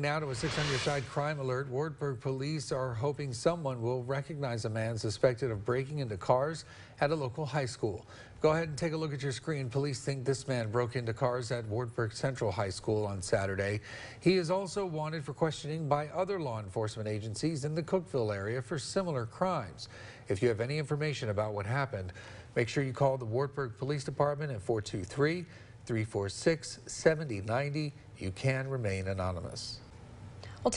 now to a 6 on your side crime alert. Wartburg police are hoping someone will recognize a man suspected of breaking into cars at a local high school. Go ahead and take a look at your screen. Police think this man broke into cars at Wartburg Central High School on Saturday. He is also wanted for questioning by other law enforcement agencies in the Cookeville area for similar crimes. If you have any information about what happened, make sure you call the Wartburg Police Department at 423 346 7090. You can remain anonymous. Well,